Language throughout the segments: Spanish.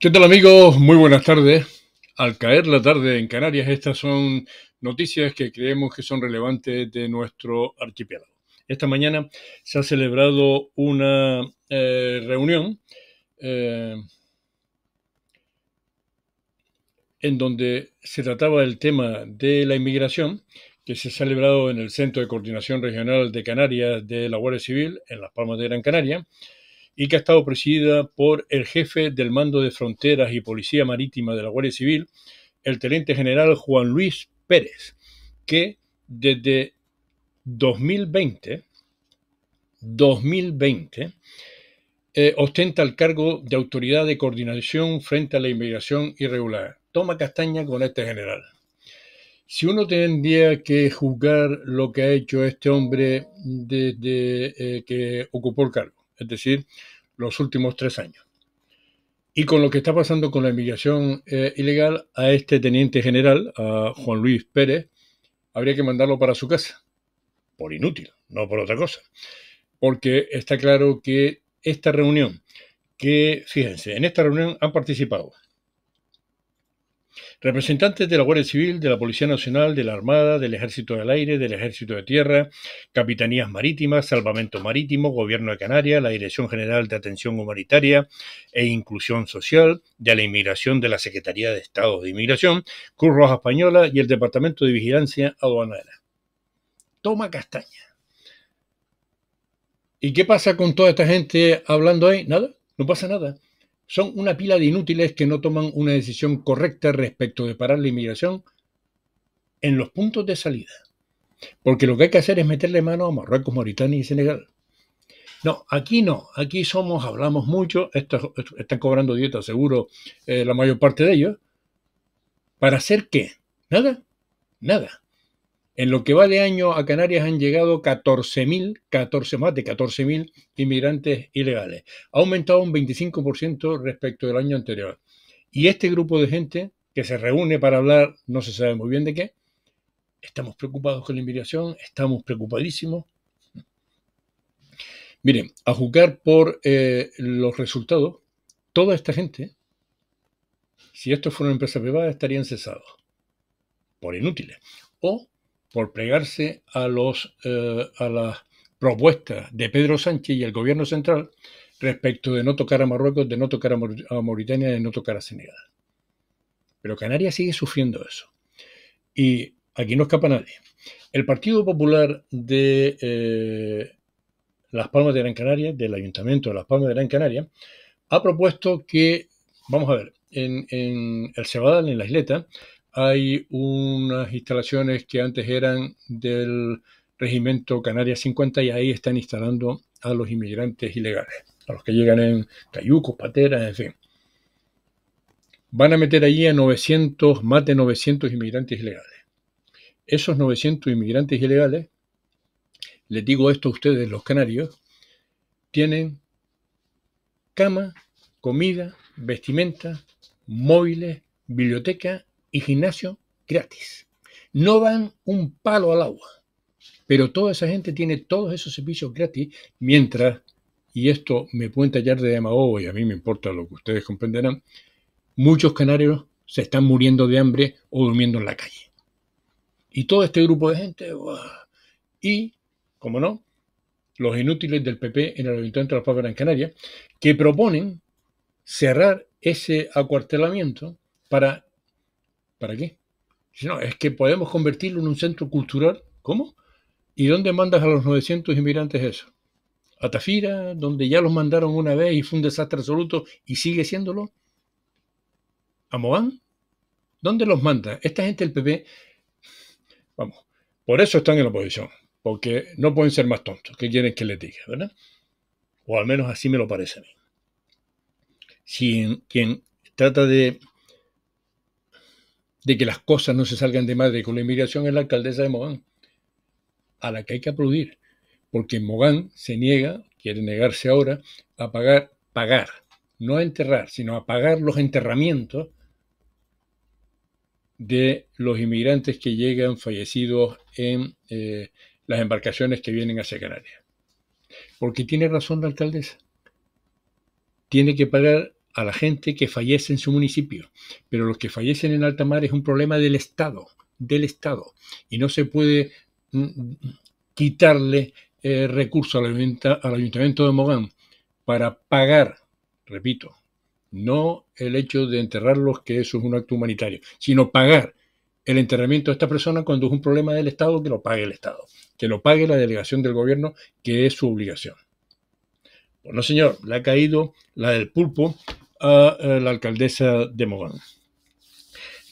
¿Qué tal amigos? Muy buenas tardes. Al caer la tarde en Canarias, estas son noticias que creemos que son relevantes de nuestro archipiélago. Esta mañana se ha celebrado una eh, reunión eh, en donde se trataba el tema de la inmigración que se ha celebrado en el Centro de Coordinación Regional de Canarias de la Guardia Civil en Las Palmas de Gran Canaria y que ha estado presidida por el jefe del Mando de Fronteras y Policía Marítima de la Guardia Civil, el teniente general Juan Luis Pérez, que desde 2020, 2020 eh, ostenta el cargo de autoridad de coordinación frente a la inmigración irregular. Toma castaña con este general. Si uno tendría que juzgar lo que ha hecho este hombre desde eh, que ocupó el cargo, es decir, los últimos tres años. Y con lo que está pasando con la inmigración eh, ilegal, a este teniente general, a Juan Luis Pérez, habría que mandarlo para su casa. Por inútil, no por otra cosa. Porque está claro que esta reunión, que fíjense, en esta reunión han participado Representantes de la Guardia Civil, de la Policía Nacional, de la Armada, del Ejército del Aire, del Ejército de Tierra, Capitanías Marítimas, Salvamento Marítimo, Gobierno de Canarias, la Dirección General de Atención Humanitaria e Inclusión Social, de la Inmigración de la Secretaría de Estado de Inmigración, Cruz Roja Española y el Departamento de Vigilancia Aduanera. Toma castaña. ¿Y qué pasa con toda esta gente hablando ahí? Nada, no pasa nada son una pila de inútiles que no toman una decisión correcta respecto de parar la inmigración en los puntos de salida. Porque lo que hay que hacer es meterle mano a Marruecos, Mauritania y Senegal. No, aquí no. Aquí somos, hablamos mucho, están cobrando dieta seguro eh, la mayor parte de ellos. ¿Para hacer qué? Nada, nada. En lo que va de año a Canarias han llegado 14.000, 14 más de 14.000 inmigrantes ilegales. Ha aumentado un 25% respecto del año anterior. Y este grupo de gente que se reúne para hablar, no se sabe muy bien de qué, estamos preocupados con la inmigración, estamos preocupadísimos. Miren, a juzgar por eh, los resultados, toda esta gente, si esto fuera una empresa privada, estarían cesados por inútiles. O por plegarse a, los, eh, a las propuestas de Pedro Sánchez y el gobierno central respecto de no tocar a Marruecos, de no tocar a Mauritania, de no tocar a Senegal. Pero Canarias sigue sufriendo eso. Y aquí no escapa nadie. El Partido Popular de eh, Las Palmas de Gran Canaria, del Ayuntamiento de Las Palmas de Gran Canaria, ha propuesto que, vamos a ver, en, en el Cebadal, en la isleta, hay unas instalaciones que antes eran del regimiento Canarias 50 y ahí están instalando a los inmigrantes ilegales, a los que llegan en cayucos, pateras, en fin. Van a meter allí a 900, más de 900 inmigrantes ilegales. Esos 900 inmigrantes ilegales, les digo esto a ustedes, los canarios, tienen cama, comida, vestimenta, móviles, biblioteca gimnasio gratis. No dan un palo al agua, pero toda esa gente tiene todos esos servicios gratis mientras, y esto me pueden tallar de demagogo y a mí me importa lo que ustedes comprenderán, muchos canarios se están muriendo de hambre o durmiendo en la calle. Y todo este grupo de gente, y, como no, los inútiles del PP en el Ayuntamiento de la Palmas en Canarias, que proponen cerrar ese acuartelamiento para ¿Para qué? No, es que podemos convertirlo en un centro cultural. ¿Cómo? ¿Y dónde mandas a los 900 inmigrantes eso? ¿A Tafira, donde ya los mandaron una vez y fue un desastre absoluto y sigue siéndolo? ¿A Moán? ¿Dónde los manda? Esta gente del PP, vamos, por eso están en la oposición, porque no pueden ser más tontos. ¿Qué quieren que les diga, verdad? O al menos así me lo parece a mí. Si quien trata de de que las cosas no se salgan de madre con la inmigración es la alcaldesa de Mogán, a la que hay que aplaudir, porque Mogán se niega, quiere negarse ahora, a pagar, pagar, no a enterrar, sino a pagar los enterramientos de los inmigrantes que llegan fallecidos en eh, las embarcaciones que vienen hacia Canarias. Porque tiene razón la alcaldesa. Tiene que pagar a la gente que fallece en su municipio, pero los que fallecen en alta mar es un problema del Estado, del Estado, y no se puede mm, quitarle eh, recursos al, al Ayuntamiento de Mogán para pagar, repito, no el hecho de enterrarlos, que eso es un acto humanitario, sino pagar el enterramiento de esta persona cuando es un problema del Estado, que lo pague el Estado, que lo pague la delegación del gobierno, que es su obligación. Pues no, señor, le ha caído la del pulpo a, la alcaldesa de Mogán.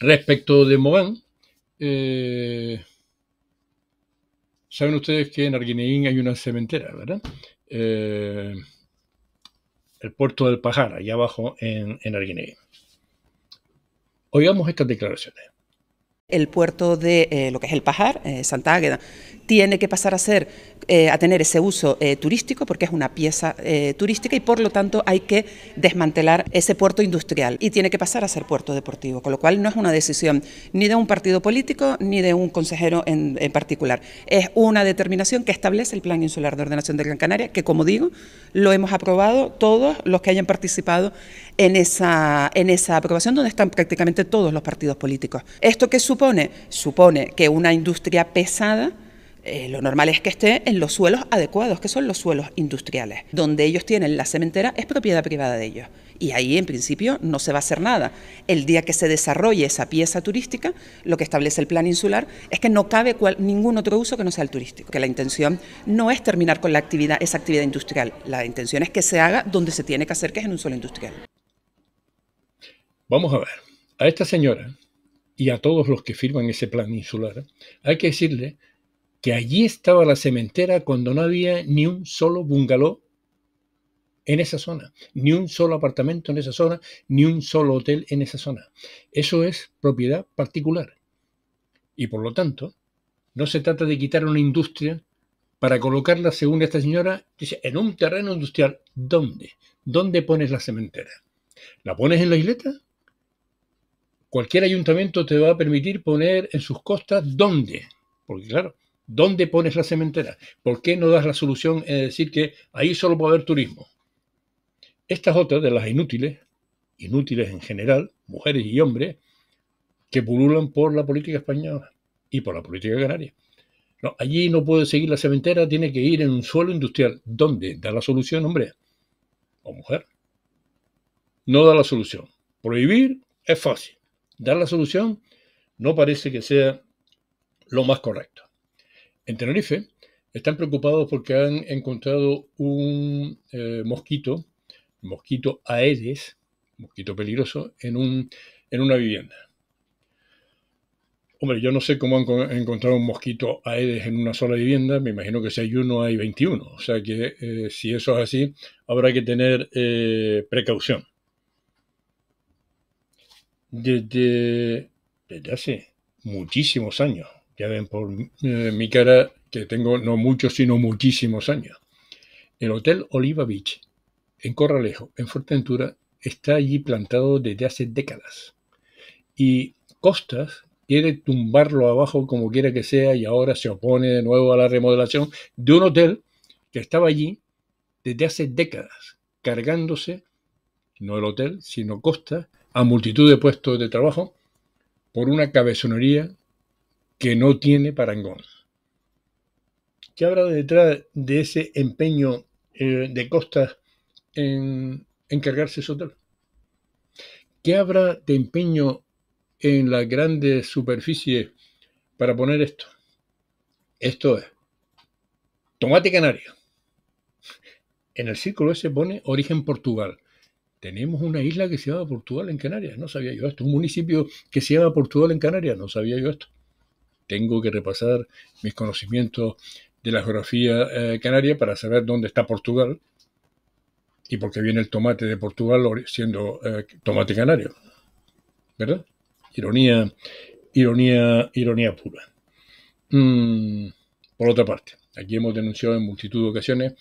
Respecto de Mogán, eh, saben ustedes que en Arguineín hay una cementera, ¿verdad? Eh, el puerto del Pajar, allá abajo en, en. Oigamos estas declaraciones el puerto de eh, lo que es el Pajar, eh, Santa Águeda, tiene que pasar a ser eh, a tener ese uso turístico porque es una pieza turística y por lo tanto hay que desmantelar ese puerto industrial y tiene que pasar a ser puerto deportivo, con lo cual no es una decisión ni de un partido político ni de un consejero en, en particular. Es una determinación que establece el Plan Insular de Ordenación de Gran Canaria, que como digo, lo hemos aprobado todos los que hayan participado en esa, en esa aprobación, donde están prácticamente todos los partidos políticos. ¿Esto qué supone? Supone que una industria pesada eh, lo normal es que esté en los suelos adecuados, que son los suelos industriales. Donde ellos tienen la cementera es propiedad privada de ellos. Y ahí, en principio, no se va a hacer nada. El día que se desarrolle esa pieza turística, lo que establece el plan insular es que no cabe ningún otro uso que no sea el turístico. Que la intención no es terminar con la actividad, esa actividad industrial. La intención es que se haga donde se tiene que hacer, que es en un suelo industrial. Vamos a ver. A esta señora y a todos los que firman ese plan insular, hay que decirle que allí estaba la cementera cuando no había ni un solo bungalow en esa zona, ni un solo apartamento en esa zona, ni un solo hotel en esa zona. Eso es propiedad particular. Y por lo tanto, no se trata de quitar una industria para colocarla, según esta señora, dice, en un terreno industrial. ¿Dónde? ¿Dónde pones la cementera? ¿La pones en la isleta? Cualquier ayuntamiento te va a permitir poner en sus costas dónde. Porque claro, ¿Dónde pones la cementera? ¿Por qué no das la solución en decir que ahí solo puede haber turismo? Estas otras de las inútiles, inútiles en general, mujeres y hombres, que pululan por la política española y por la política canaria. No, allí no puede seguir la cementera, tiene que ir en un suelo industrial. ¿Dónde? Da la solución, hombre. O mujer. No da la solución. Prohibir es fácil. Dar la solución no parece que sea lo más correcto. En Tenerife están preocupados porque han encontrado un eh, mosquito, mosquito Aedes, mosquito peligroso, en, un, en una vivienda. Hombre, yo no sé cómo han encontrado un mosquito Aedes en una sola vivienda, me imagino que si hay uno hay 21, o sea que eh, si eso es así, habrá que tener eh, precaución. Desde, desde hace muchísimos años, ya ven por eh, mi cara que tengo no muchos, sino muchísimos años. El Hotel Oliva Beach, en Corralejo, en Fuerteventura, está allí plantado desde hace décadas. Y Costas quiere tumbarlo abajo como quiera que sea y ahora se opone de nuevo a la remodelación de un hotel que estaba allí desde hace décadas, cargándose, no el hotel, sino Costas, a multitud de puestos de trabajo por una cabezonería que no tiene parangón. ¿Qué habrá detrás de ese empeño eh, de Costas en encargarse ese hotel? ¿Qué habrá de empeño en las grandes superficies para poner esto? Esto es tomate canario. En el círculo se pone origen Portugal. Tenemos una isla que se llama Portugal en Canarias, no sabía yo esto. Un municipio que se llama Portugal en Canarias, no sabía yo esto tengo que repasar mis conocimientos de la geografía eh, canaria para saber dónde está Portugal y por qué viene el tomate de Portugal siendo eh, tomate canario. ¿Verdad? Ironía, ironía, ironía pura. Mm, por otra parte, aquí hemos denunciado en multitud de ocasiones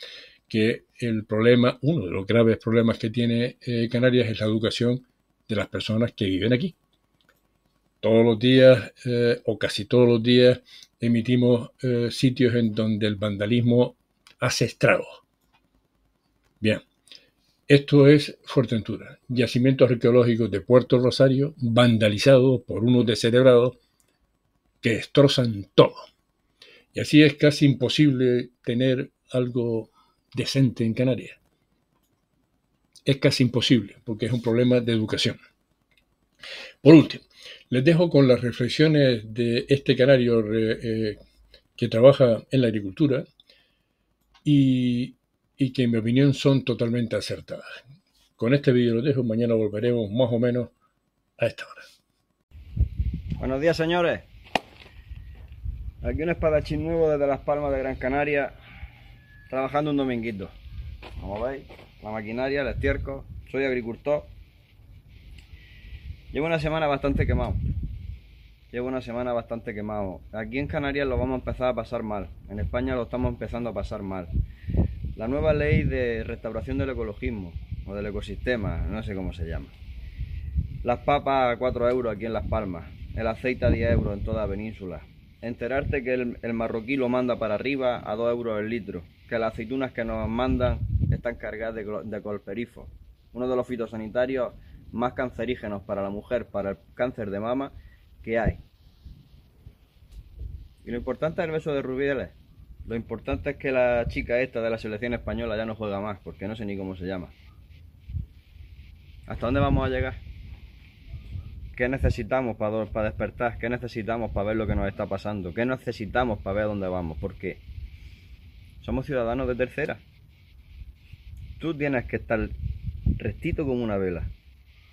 que el problema, uno de los graves problemas que tiene eh, Canarias es la educación de las personas que viven aquí todos los días eh, o casi todos los días emitimos eh, sitios en donde el vandalismo hace estragos. Bien, Esto es Fuerteventura, yacimientos arqueológicos de Puerto Rosario vandalizados por unos descerebrados que destrozan todo. Y así es casi imposible tener algo decente en Canarias. Es casi imposible, porque es un problema de educación. Por último, les dejo con las reflexiones de este canario eh, que trabaja en la agricultura y y que en mi opinión son totalmente acertadas. Con este vídeo lo dejo, mañana volveremos más o menos a esta hora. Buenos días señores. Aquí un espadachín nuevo desde Las Palmas de Gran Canaria, trabajando un dominguito. Como veis, la maquinaria, el estiércol, soy agricultor. Llevo una semana bastante quemado. Llevo una semana bastante quemado. Aquí en Canarias lo vamos a empezar a pasar mal. En España lo estamos empezando a pasar mal. La nueva ley de restauración del ecologismo o del ecosistema, no sé cómo se llama. Las papas a 4 euros aquí en Las Palmas, el aceite a 10 euros en toda la península. Enterarte que el, marroquí lo manda para arriba a 2 euros el litro, que las aceitunas que nos mandan están cargadas de, de uno de los fitosanitarios más cancerígenos para la mujer, para el cáncer de mama que hay. Y lo importante es el beso de Rubiales lo importante es que la chica esta de la selección española ya no juega más, porque no sé ni cómo se llama. ¿Hasta dónde vamos a llegar? ¿Qué necesitamos para, despertar? ¿Qué necesitamos para ver lo que nos está pasando? ¿Qué necesitamos para ver dónde vamos? Porque somos ciudadanos de tercera. Tú tienes que estar rectito como una vela.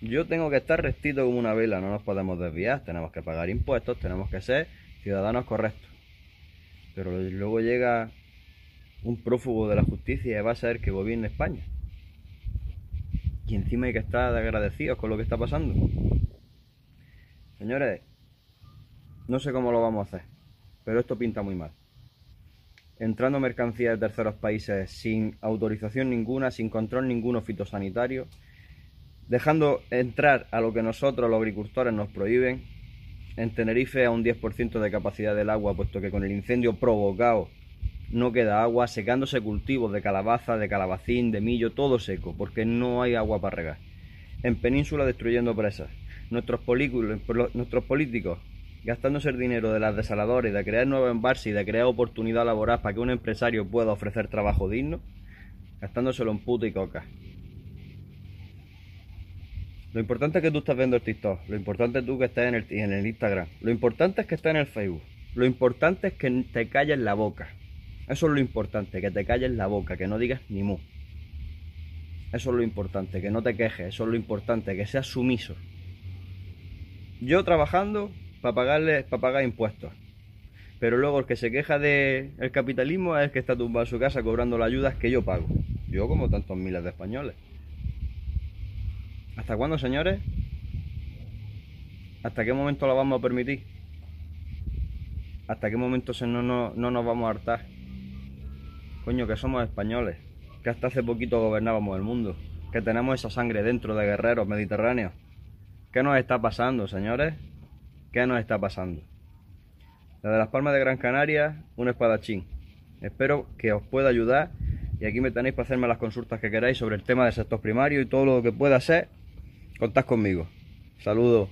Yo tengo que estar rectito como una vela, no nos podemos desviar, tenemos que pagar impuestos, tenemos que ser ciudadanos correctos. Pero luego llega un prófugo de la justicia y va a ser que gobierne España. Y encima hay que estar agradecidos con lo que está pasando. Señores, no sé cómo lo vamos a hacer, pero esto pinta muy mal. Entrando mercancías de terceros países sin autorización ninguna, sin control ninguno fitosanitario, dejando entrar a lo que nosotros los agricultores nos prohíben, en Tenerife a un 10% de capacidad del agua, puesto que con el incendio provocado no queda agua, secándose cultivos de calabaza, de calabacín, de millo, todo seco, porque no hay agua para regar. En Península destruyendo presas. Nuestros, nuestros políticos gastándose el dinero de las desaladoras, de crear nuevos embalses y de crear oportunidad laboral para que un empresario pueda ofrecer trabajo digno, gastándoselo en puta y coca. Lo importante es que tú estás viendo el TikTok. Lo importante es tú que estés en el, en el Instagram. Lo importante es que estés en el Facebook. Lo importante es que te calles la boca. Eso es lo importante, que te calles la boca, que no digas ni mu. Eso es lo importante, que no te quejes. Eso es lo importante, que seas sumiso. Yo trabajando para pagarle, para pagar impuestos. Pero luego el que se queja del capitalismo es el que está tumbado en su casa cobrando las ayudas que yo pago. Yo como tantos miles de españoles. ¿Hasta cuándo, señores? ¿Hasta qué momento lo vamos a permitir? ¿Hasta qué momento no, no, no nos vamos a hartar? Coño, que somos españoles, que hasta hace poquito gobernábamos el mundo, que tenemos esa sangre dentro de guerreros mediterráneos. ¿Qué nos está pasando, señores? ¿Qué nos está pasando? Desde Las Palmas de Gran Canaria, un espadachín. Espero que os pueda ayudar y aquí me tenéis para hacerme las consultas que queráis sobre el tema del sector primario y todo lo que pueda ser contás conmigo. Saludos.